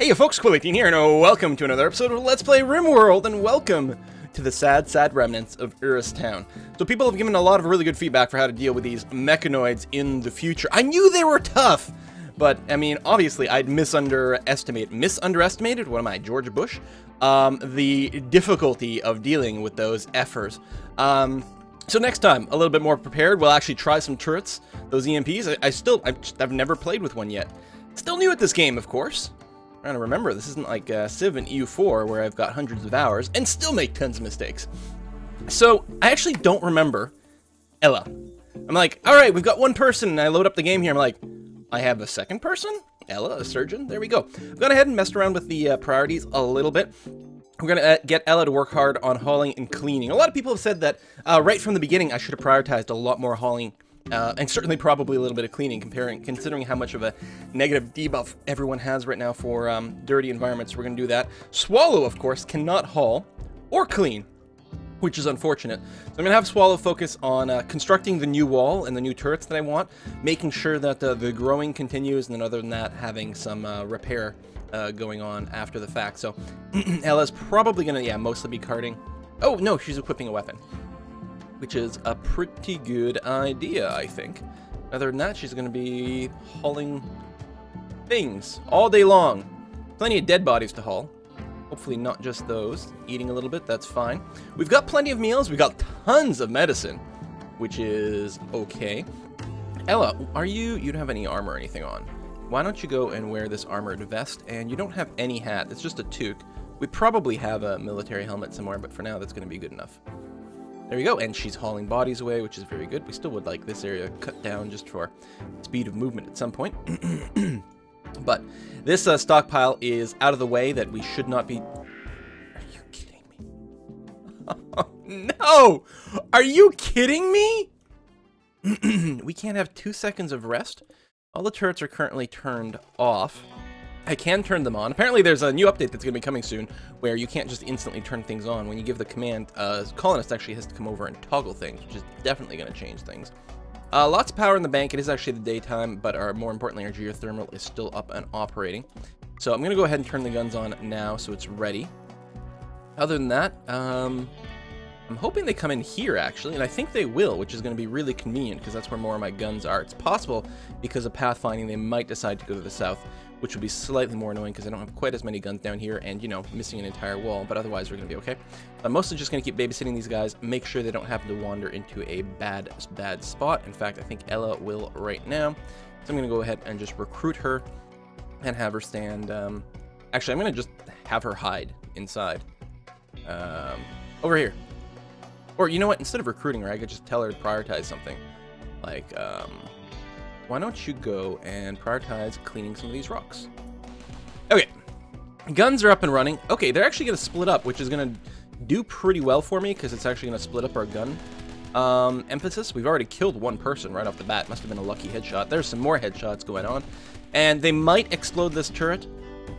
Hey folks, Quill18 here, and uh, welcome to another episode of Let's Play RimWorld, and welcome to the sad, sad remnants of Urist Town. So people have given a lot of really good feedback for how to deal with these mechanoids in the future. I knew they were tough, but, I mean, obviously, I'd misunderestimate, misunderestimated, what am I, George Bush? Um, the difficulty of dealing with those effers. Um, so next time, a little bit more prepared, we'll actually try some turrets, those EMPs. I, I still, I've, I've never played with one yet. Still new at this game, of course. Trying to remember, this isn't like uh, Civ and EU4 where I've got hundreds of hours and still make tons of mistakes. So, I actually don't remember Ella. I'm like, alright, we've got one person, and I load up the game here, I'm like, I have a second person? Ella, a surgeon? There we go. I've gone ahead and messed around with the uh, priorities a little bit. We're going to uh, get Ella to work hard on hauling and cleaning. A lot of people have said that uh, right from the beginning I should have prioritized a lot more hauling uh, and certainly probably a little bit of cleaning, comparing considering how much of a negative debuff everyone has right now for um, dirty environments. We're going to do that. Swallow, of course, cannot haul or clean, which is unfortunate. So I'm going to have Swallow focus on uh, constructing the new wall and the new turrets that I want, making sure that uh, the growing continues, and then other than that, having some uh, repair uh, going on after the fact. So Ella's probably going to, yeah, mostly be carting. Oh, no, she's equipping a weapon which is a pretty good idea, I think. Other than that, she's going to be hauling things all day long. Plenty of dead bodies to haul. Hopefully not just those. Eating a little bit, that's fine. We've got plenty of meals. We've got tons of medicine, which is okay. Ella, are you... You don't have any armor or anything on. Why don't you go and wear this armored vest? And you don't have any hat. It's just a toque. We probably have a military helmet somewhere, but for now, that's going to be good enough. There we go, and she's hauling bodies away, which is very good. We still would like this area cut down just for speed of movement at some point. but this uh, stockpile is out of the way that we should not be... Are you kidding me? no! Are you kidding me? we can't have two seconds of rest? All the turrets are currently turned off. I can turn them on. Apparently there's a new update that's going to be coming soon where you can't just instantly turn things on. When you give the command, uh, Colonist actually has to come over and toggle things, which is definitely going to change things. Uh, lots of power in the bank. It is actually the daytime, but our, more importantly, our geothermal is still up and operating. So I'm going to go ahead and turn the guns on now so it's ready. Other than that, um, I'm hoping they come in here, actually, and I think they will, which is going to be really convenient, because that's where more of my guns are. It's possible, because of pathfinding, they might decide to go to the south, which would be slightly more annoying because I don't have quite as many guns down here and, you know, missing an entire wall, but otherwise we're going to be okay. I'm mostly just going to keep babysitting these guys, make sure they don't happen to wander into a bad, bad spot. In fact, I think Ella will right now. So I'm going to go ahead and just recruit her and have her stand... Um, actually, I'm going to just have her hide inside. Um, over here. Or, you know what? Instead of recruiting her, I could just tell her to prioritize something. Like, um why don't you go and prioritize cleaning some of these rocks? Okay, guns are up and running. Okay, they're actually going to split up, which is going to do pretty well for me because it's actually going to split up our gun um, emphasis. We've already killed one person right off the bat. Must have been a lucky headshot. There's some more headshots going on. And they might explode this turret,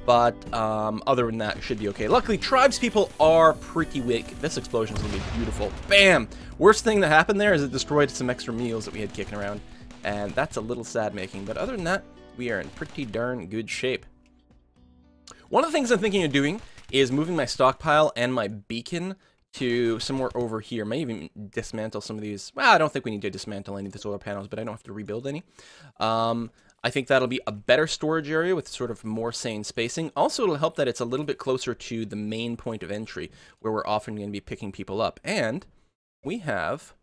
but um, other than that, should be okay. Luckily, tribes people are pretty weak. This explosion is going to be beautiful. Bam! Worst thing that happened there is it destroyed some extra meals that we had kicking around and that's a little sad making, but other than that, we are in pretty darn good shape. One of the things I'm thinking of doing is moving my stockpile and my beacon to somewhere over here. May even dismantle some of these. Well, I don't think we need to dismantle any of the solar panels, but I don't have to rebuild any. Um, I think that'll be a better storage area with sort of more sane spacing. Also, it'll help that it's a little bit closer to the main point of entry, where we're often going to be picking people up. And we have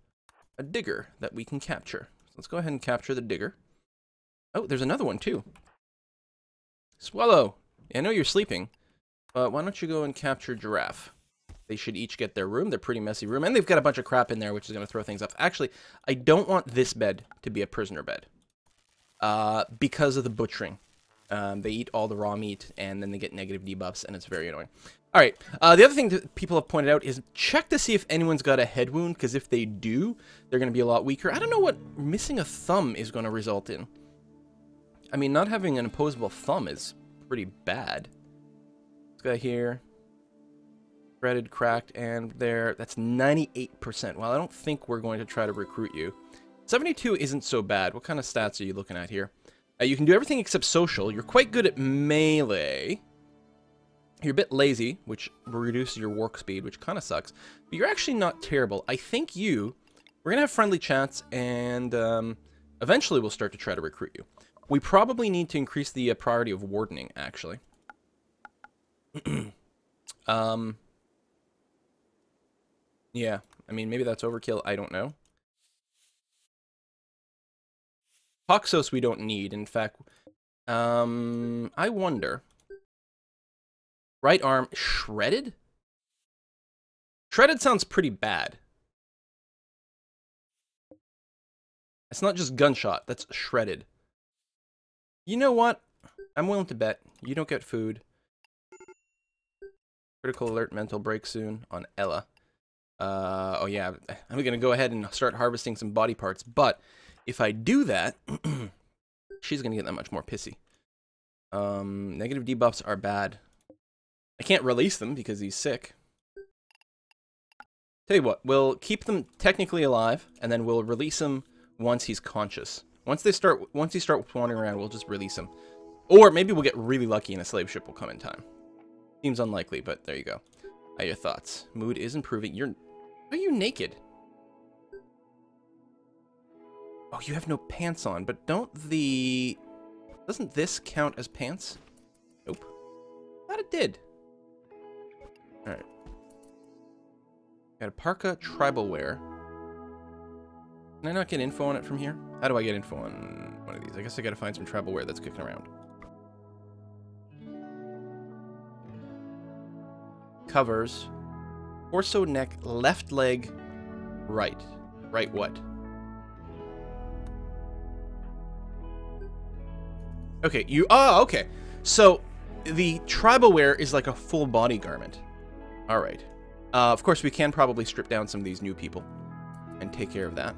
a digger that we can capture. Let's go ahead and capture the digger. Oh, there's another one too. Swallow, I know you're sleeping, but why don't you go and capture Giraffe? They should each get their room. They're pretty messy room, and they've got a bunch of crap in there, which is going to throw things off. Actually, I don't want this bed to be a prisoner bed uh, because of the butchering. Um, they eat all the raw meat, and then they get negative debuffs, and it's very annoying. All right. Uh, the other thing that people have pointed out is check to see if anyone's got a head wound, because if they do, they're going to be a lot weaker. I don't know what missing a thumb is going to result in. I mean, not having an opposable thumb is pretty bad. This guy here, shredded, cracked, and there. That's 98%. Well, I don't think we're going to try to recruit you. 72 isn't so bad. What kind of stats are you looking at here? Uh, you can do everything except social. You're quite good at melee. You're a bit lazy, which reduces your work speed, which kind of sucks. But you're actually not terrible. I think you, we're going to have friendly chats, and um, eventually we'll start to try to recruit you. We probably need to increase the uh, priority of wardening, actually. um, yeah, I mean, maybe that's overkill. I don't know. Toxos we don't need. In fact, um, I wonder. Right arm shredded? Shredded sounds pretty bad. It's not just gunshot, that's shredded. You know what? I'm willing to bet you don't get food. Critical alert mental break soon on Ella. Uh, oh yeah, I'm gonna go ahead and start harvesting some body parts, but if I do that, she's gonna get that much more pissy. Um, negative debuffs are bad. I can't release them because he's sick. Tell you what, we'll keep them technically alive, and then we'll release him once he's conscious. Once they start, once he start wandering around, we'll just release him. Or maybe we'll get really lucky and a slave ship will come in time. Seems unlikely, but there you go. How your thoughts? Mood is improving. You're, are you naked? Oh, you have no pants on, but don't the, doesn't this count as pants? Nope. Thought it did. All right. Got a parka tribal wear. Can I not get info on it from here? How do I get info on one of these? I guess I gotta find some tribal wear that's kicking around. Covers. Torso, neck, left leg, right. Right what? Okay, you... Oh, okay. So, the tribal wear is like a full body garment. Alright. Uh, of course, we can probably strip down some of these new people and take care of that.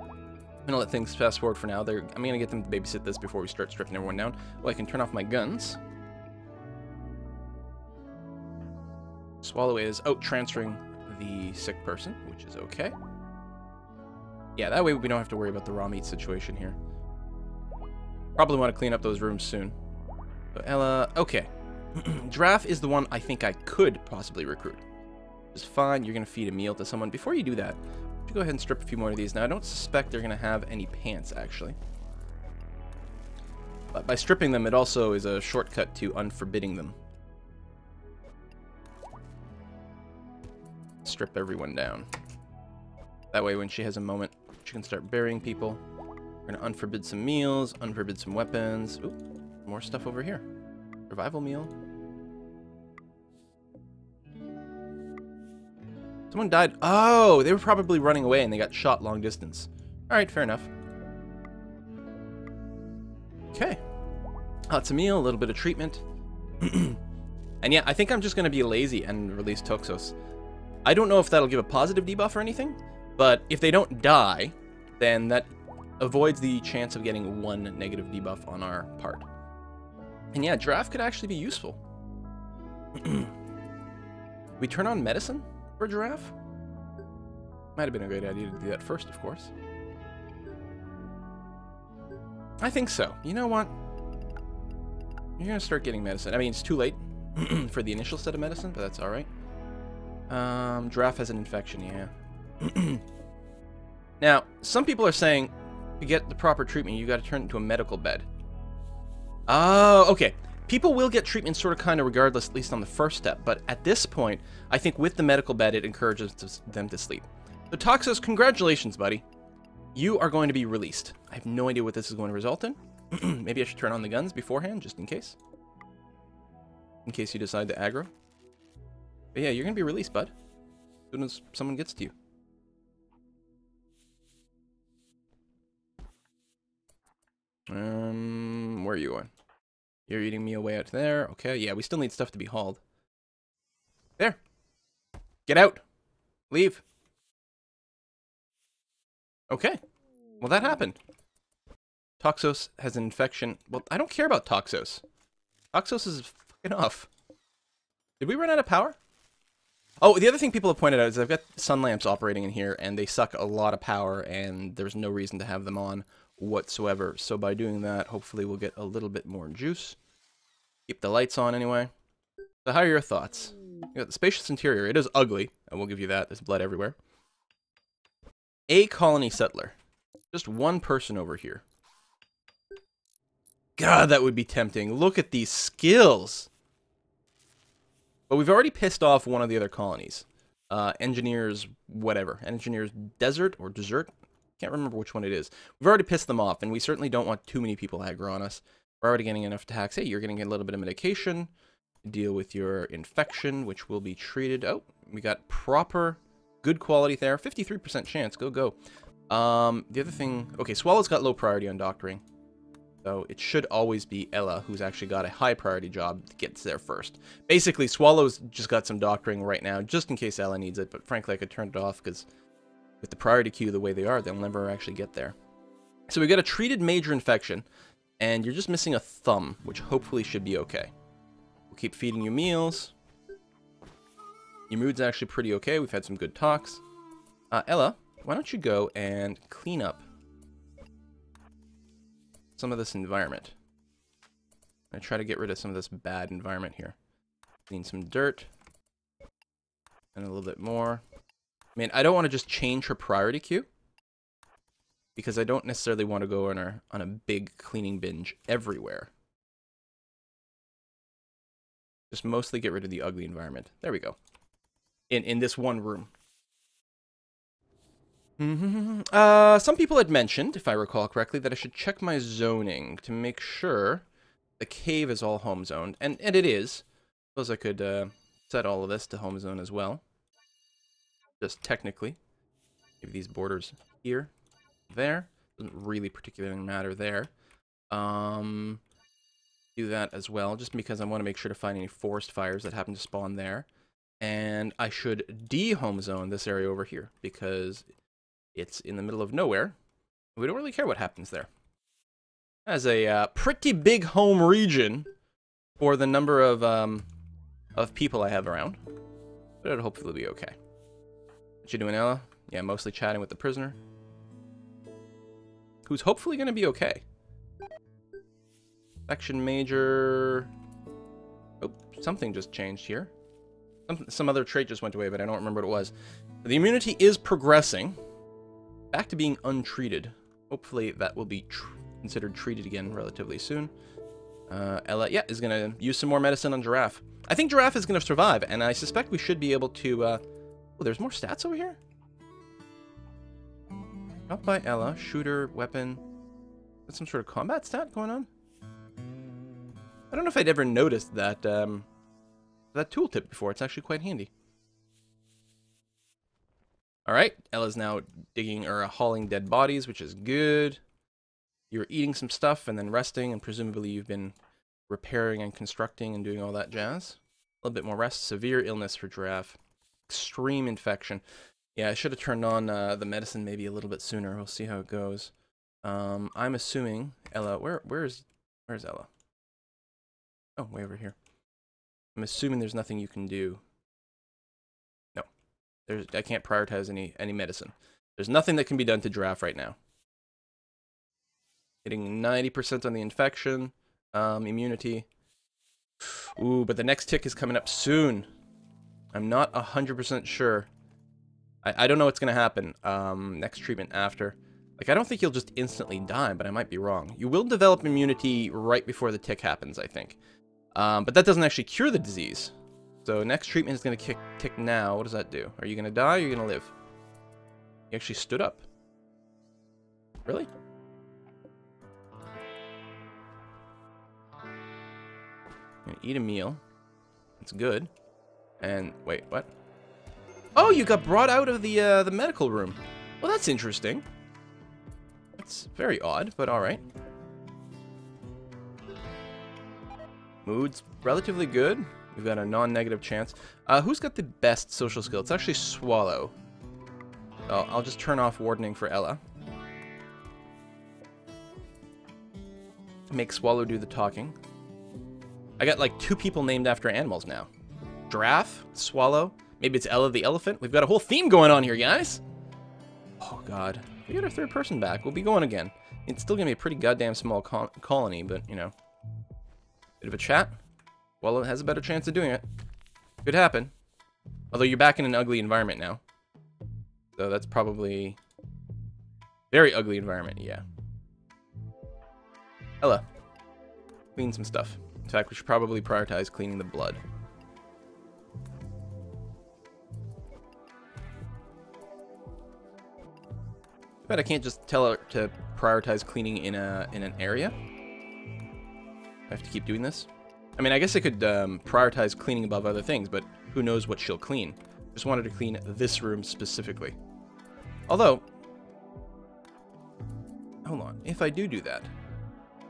I'm gonna let things fast forward for now. They're, I'm gonna get them to babysit this before we start stripping everyone down. Well, I can turn off my guns. Swallow is out transferring the sick person, which is okay. Yeah, that way we don't have to worry about the raw meat situation here. Probably want to clean up those rooms soon. So Ella, okay. Giraffe is the one I think I could possibly recruit. It's fine, you're going to feed a meal to someone. Before you do that, go ahead and strip a few more of these. Now, I don't suspect they're going to have any pants, actually. But by stripping them, it also is a shortcut to unforbidding them. Strip everyone down. That way, when she has a moment, she can start burying people. We're going to unforbid some meals, unforbid some weapons. Ooh, more stuff over here. Survival meal. Someone died. Oh, they were probably running away and they got shot long distance. All right, fair enough. Okay. Lots of meal, a little bit of treatment. and yeah, I think I'm just going to be lazy and release Toxos. I don't know if that'll give a positive debuff or anything, but if they don't die, then that avoids the chance of getting one negative debuff on our part. And yeah, draft could actually be useful. we turn on medicine? for giraffe? Might have been a great idea to do that first, of course. I think so. You know what? You're to start getting medicine. I mean, it's too late for the initial set of medicine, but that's alright. Um, giraffe has an infection, yeah. now, some people are saying to get the proper treatment, you got to turn it into a medical bed. Oh, okay people will get treatment sort of kind of regardless, at least on the first step, but at this point, I think with the medical bed, it encourages them to sleep. So Toxos, congratulations, buddy. You are going to be released. I have no idea what this is going to result in. Maybe I should turn on the guns beforehand, just in case. In case you decide to aggro. But yeah, you're going to be released, bud. As soon as someone gets to you. Um, where are you going? You're eating me away out there. Okay, yeah, we still need stuff to be hauled. There. Get out. Leave. Okay. Well, that happened. Toxos has an infection. Well, I don't care about Toxos. Toxos is fucking off. Did we run out of power? Oh, the other thing people have pointed out is I've got sun lamps operating in here, and they suck a lot of power, and there's no reason to have them on whatsoever. So by doing that, hopefully we'll get a little bit more juice. Keep the lights on anyway. So how are your thoughts? You got the spacious interior. It is ugly. I will give you that. There's blood everywhere. A colony settler. Just one person over here. God, that would be tempting. Look at these skills. But we've already pissed off one of the other colonies. Uh, engineers, whatever. Engineers Desert or Desert? Can't remember which one it is. We've already pissed them off, and we certainly don't want too many people aggro on us. We're already getting enough attacks. Hey, you're getting a little bit of medication. Deal with your infection, which will be treated. Oh, we got proper, good quality there. 53% chance. Go, go. Um, the other thing... Okay, Swallow's got low priority on doctoring. So it should always be Ella, who's actually got a high priority job, that gets there first. Basically, Swallow's just got some doctoring right now, just in case Ella needs it, but frankly, I could turn it off, because with the priority queue the way they are, they'll never actually get there. So we've got a treated major infection, and you're just missing a thumb, which hopefully should be okay. We'll keep feeding you meals. Your mood's actually pretty okay. We've had some good talks. Uh, Ella, why don't you go and clean up some of this environment. I try to get rid of some of this bad environment here. Clean some dirt. And a little bit more. I mean, I don't want to just change her priority queue. Because I don't necessarily want to go on a, on a big cleaning binge everywhere. Just mostly get rid of the ugly environment. There we go. In, in this one room. Mm-hmm. Uh, some people had mentioned, if I recall correctly, that I should check my zoning to make sure the cave is all home zoned, and, and it is. Suppose I could uh, set all of this to home zone as well. Just technically. Maybe these borders here, there. Doesn't really particularly matter there. Um, do that as well, just because I want to make sure to find any forest fires that happen to spawn there. And I should de-home zone this area over here, because it's in the middle of nowhere. We don't really care what happens there. As a uh, pretty big home region for the number of um, of people I have around. But it'll hopefully be okay. You doing, Ella? Yeah, mostly chatting with the prisoner. Who's hopefully going to be okay. Section Major... Oh, something just changed here. Some, some other trait just went away, but I don't remember what it was. The immunity is progressing back to being untreated. Hopefully that will be tr considered treated again relatively soon. Uh, Ella, yeah, is going to use some more medicine on Giraffe. I think Giraffe is going to survive, and I suspect we should be able to... Uh... Oh, there's more stats over here? Up by Ella. Shooter, weapon. That's some sort of combat stat going on? I don't know if I'd ever noticed that, um, that tooltip before. It's actually quite handy. All right, Ella's now digging or hauling dead bodies, which is good. You're eating some stuff and then resting, and presumably you've been repairing and constructing and doing all that jazz. A little bit more rest. Severe illness for Giraffe. Extreme infection. Yeah, I should have turned on uh, the medicine maybe a little bit sooner. We'll see how it goes. Um, I'm assuming Ella. Where where's where's Ella? Oh, way over here. I'm assuming there's nothing you can do No, there's, I can't prioritize any, any medicine. There's nothing that can be done to Giraffe right now. Hitting 90% on the infection, um, immunity. Ooh, but the next tick is coming up soon. I'm not 100% sure. I, I don't know what's going to happen um, next treatment after. Like, I don't think you'll just instantly die, but I might be wrong. You will develop immunity right before the tick happens, I think. Um, but that doesn't actually cure the disease. So next treatment is going to kick tick now. What does that do? Are you going to die or are you going to live? You actually stood up. Really? Gonna eat a meal. It's good. And wait, what? Oh, you got brought out of the uh, the medical room. Well, that's interesting. That's very odd, but all right. Mood's relatively good. We've got a non-negative chance. Uh, who's got the best social skill? It's actually Swallow. Oh, I'll just turn off Wardening for Ella. Make Swallow do the talking. I got like two people named after animals now. Giraffe, Swallow, maybe it's Ella the elephant. We've got a whole theme going on here, guys. Oh, God. we get our third person back, we'll be going again. It's still going to be a pretty goddamn small colony, but, you know. Bit of a chat. well, it has a better chance of doing it. Could happen. Although you're back in an ugly environment now. So that's probably... Very ugly environment, yeah. Ella. Clean some stuff. In fact, we should probably prioritize cleaning the blood. I can't just tell her to prioritize cleaning in a in an area. I have to keep doing this. I mean, I guess I could um, prioritize cleaning above other things, but who knows what she'll clean. Just wanted to clean this room specifically. Although, hold on, if I do do that,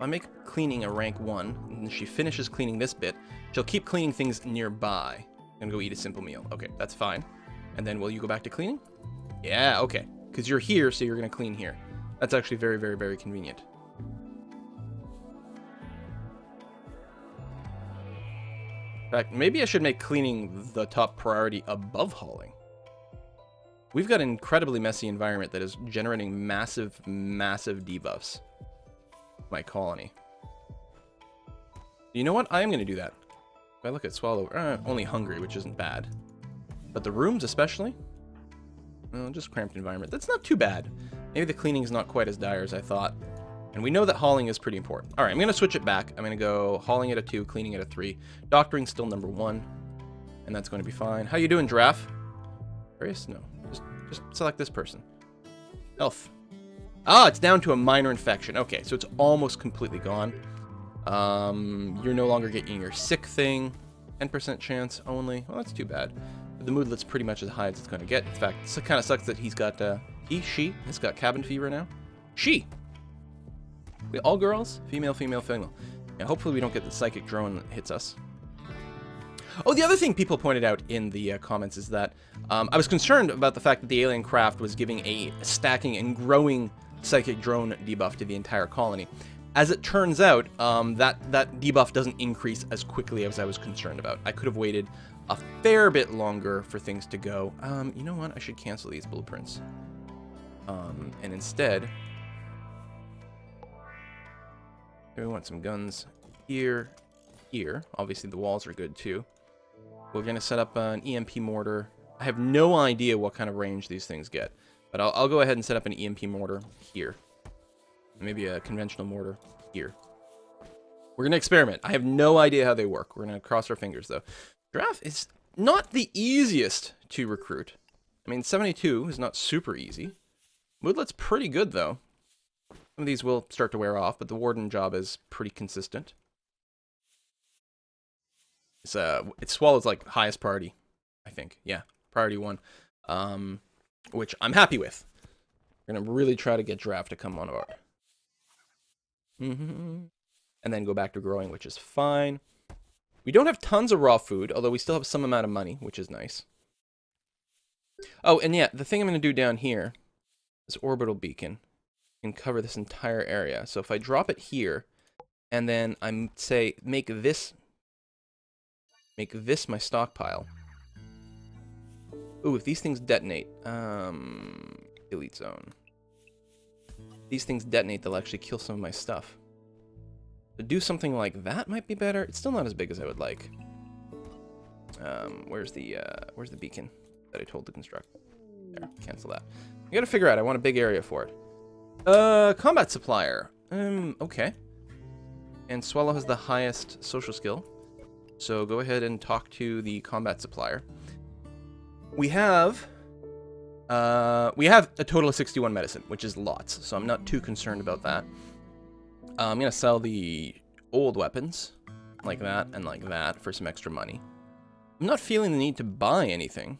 I make cleaning a rank 1, and she finishes cleaning this bit, she'll keep cleaning things nearby. and go eat a simple meal. Okay, that's fine. And then will you go back to cleaning? Yeah, okay. Because you're here, so you're going to clean here. That's actually very, very, very convenient. In fact, maybe I should make cleaning the top priority above hauling. We've got an incredibly messy environment that is generating massive, massive debuffs. My colony. You know what? I am going to do that. If I look at Swallow, uh, only hungry, which isn't bad. But the rooms especially, well, just cramped environment. That's not too bad. Maybe the cleaning is not quite as dire as I thought. And we know that hauling is pretty important. All right, I'm going to switch it back. I'm going to go hauling at a 2, cleaning at a 3. Doctoring still number 1. And that's going to be fine. How you doing, Giraffe? Various? No. Just, just select this person. Health. Ah, it's down to a minor infection. Okay, so it's almost completely gone. Um, you're no longer getting your sick thing. 10% chance only. Well, that's too bad. The moodlet's pretty much as high as it's going to get. In fact, it kind of sucks that he's got, uh, he, she, has got cabin fever now. She! We all girls? Female, female, female. Yeah, hopefully we don't get the psychic drone that hits us. Oh, the other thing people pointed out in the uh, comments is that um, I was concerned about the fact that the alien craft was giving a stacking and growing psychic drone debuff to the entire colony. As it turns out, um, that, that debuff doesn't increase as quickly as I was concerned about. I could have waited a fair bit longer for things to go. Um, you know what? I should cancel these blueprints. Um, and instead, we want some guns here, here. Obviously, the walls are good too. We're going to set up an EMP mortar. I have no idea what kind of range these things get, but I'll, I'll go ahead and set up an EMP mortar here. Maybe a conventional mortar here. We're going to experiment. I have no idea how they work. We're going to cross our fingers, though. Giraffe is not the easiest to recruit. I mean, 72 is not super easy. Moodlet's pretty good, though. Some of these will start to wear off, but the Warden job is pretty consistent. It's, uh, it swallows, like, highest priority, I think. Yeah, priority one. Um, which I'm happy with. We're going to really try to get Giraffe to come on board. Mm -hmm. And then go back to growing, which is fine. We don't have tons of raw food, although we still have some amount of money, which is nice. Oh, and yeah, the thing I'm going to do down here is orbital beacon and cover this entire area. So if I drop it here, and then I'm say make this make this my stockpile. Ooh, if these things detonate, um, elite zone. These things detonate, they'll actually kill some of my stuff. To do something like that might be better. It's still not as big as I would like. Um, where's the uh, where's the beacon that I told to construct? There, cancel that. I gotta figure out. I want a big area for it. Uh, combat supplier. Um, okay. And Swallow has the highest social skill. So go ahead and talk to the combat supplier. We have uh, we have a total of 61 medicine, which is lots, so I'm not too concerned about that. I'm to sell the old weapons, like that and like that, for some extra money. I'm not feeling the need to buy anything.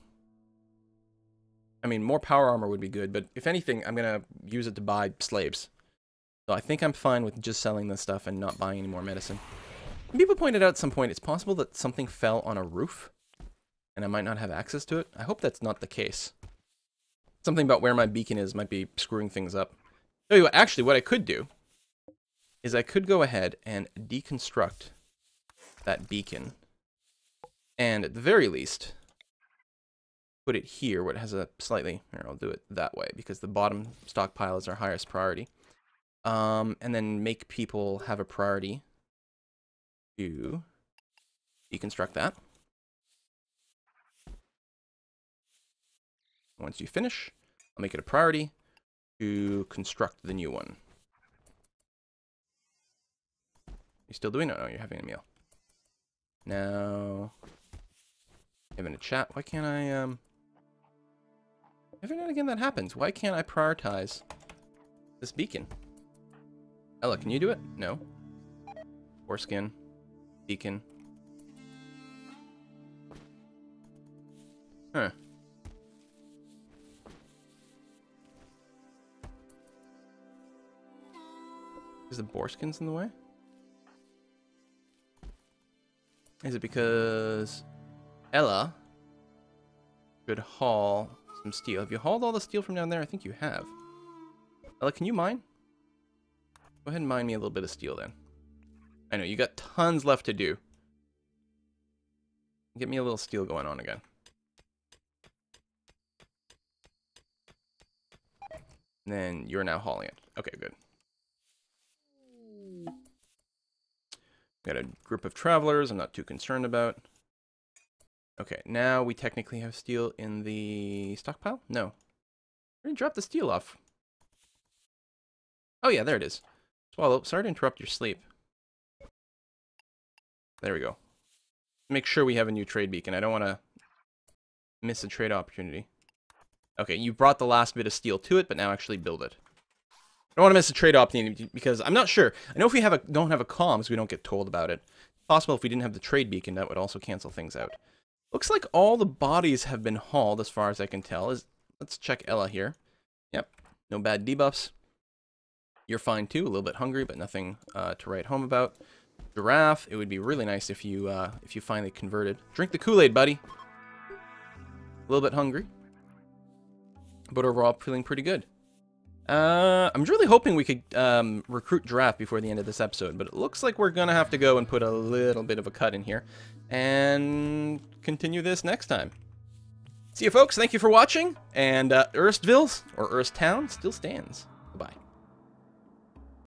I mean, more power armor would be good, but if anything, I'm to use it to buy slaves. So I think I'm fine with just selling this stuff and not buying any more medicine. People pointed out at some point it's possible that something fell on a roof and I might not have access to it. I hope that's not the case. Something about where my beacon is might be screwing things up. Tell actually, what I could do is I could go ahead and deconstruct that beacon. And at the very least, put it here where it has a slightly, here, I'll do it that way because the bottom stockpile is our highest priority. Um, and then make people have a priority to deconstruct that. Once you finish, I'll make it a priority to construct the new one. You still doing it? No, you're having a meal. Now, having a chat. Why can't I, um... Every now and again that happens. Why can't I prioritize this beacon? Ella, can you do it? No. Foreskin. Beacon. Huh. Is the boar skins in the way? Is it because Ella could haul some steel? Have you hauled all the steel from down there? I think you have. Ella, can you mine? Go ahead and mine me a little bit of steel then. I know, you got tons left to do. Get me a little steel going on again. And then you're now hauling it. Okay, good. Got a group of travelers I'm not too concerned about. Okay, now we technically have steel in the stockpile? No. Did you drop the steel off? Oh yeah, there it is. Swallow, sorry to interrupt your sleep. There we go. Make sure we have a new trade beacon. I don't want to miss a trade opportunity. Okay, you brought the last bit of steel to it, but now actually build it. I don't want to miss a trade opportunity because I'm not sure. I know if we have a don't have a comms, we don't get told about it. Possible if we didn't have the trade beacon, that would also cancel things out. Looks like all the bodies have been hauled, as far as I can tell. Is Let's check Ella here. Yep, no bad debuffs. You're fine too, a little bit hungry, but nothing uh, to write home about. Giraffe, it would be really nice if you uh, if you finally converted. Drink the Kool-Aid, buddy. A little bit hungry, but overall feeling pretty good. Uh, I'm really hoping we could um, recruit Giraffe before the end of this episode, but it looks like we're gonna have to go and put a little bit of a cut in here and continue this next time. See you folks, thank you for watching, and uh, Uristville, or Town, still stands.